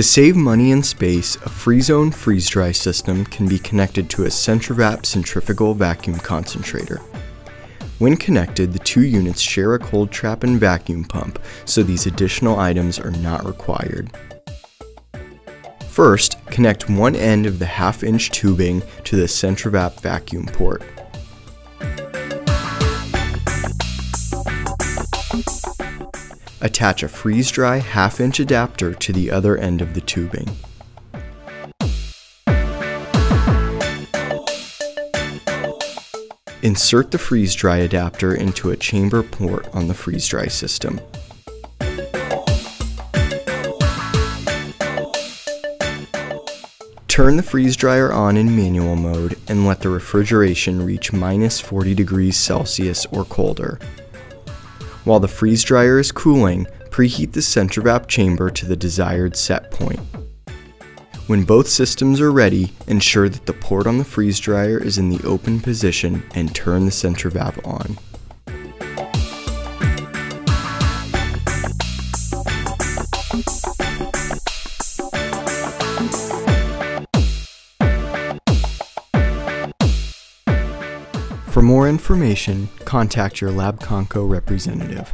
To save money and space, a FreeZone freeze-dry system can be connected to a CentriVap centrifugal vacuum concentrator. When connected, the two units share a cold trap and vacuum pump, so these additional items are not required. First, connect one end of the half-inch tubing to the CentriVap vacuum port. Attach a freeze-dry half-inch adapter to the other end of the tubing. Insert the freeze-dry adapter into a chamber port on the freeze-dry system. Turn the freeze dryer on in manual mode and let the refrigeration reach minus 40 degrees Celsius or colder. While the freeze dryer is cooling, preheat the CentriVap chamber to the desired set point. When both systems are ready, ensure that the port on the freeze dryer is in the open position and turn the CentriVap on. For more information, contact your LabConco representative.